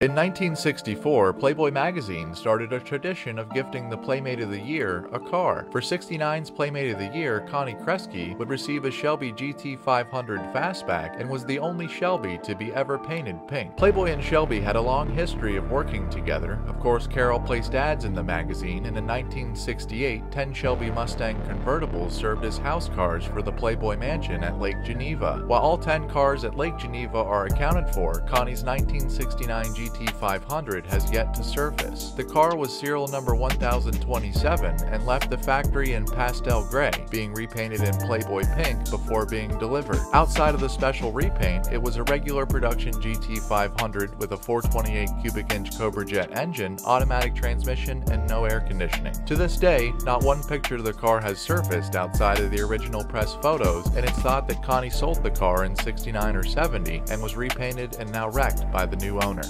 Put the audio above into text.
In 1964, Playboy magazine started a tradition of gifting the Playmate of the Year a car. For 69's Playmate of the Year, Connie Kreski would receive a Shelby GT500 Fastback and was the only Shelby to be ever painted pink. Playboy and Shelby had a long history of working together. Of course, Carroll placed ads in the magazine, and in 1968, 10 Shelby Mustang convertibles served as house cars for the Playboy mansion at Lake Geneva. While all 10 cars at Lake Geneva are accounted for, Connie's 1969 GT GT500 has yet to surface. The car was serial number 1027 and left the factory in pastel gray, being repainted in Playboy pink before being delivered. Outside of the special repaint, it was a regular production GT500 with a 428 cubic inch Cobra Jet engine, automatic transmission, and no air conditioning. To this day, not one picture of the car has surfaced outside of the original press photos, and it's thought that Connie sold the car in 69 or 70 and was repainted and now wrecked by the new owner.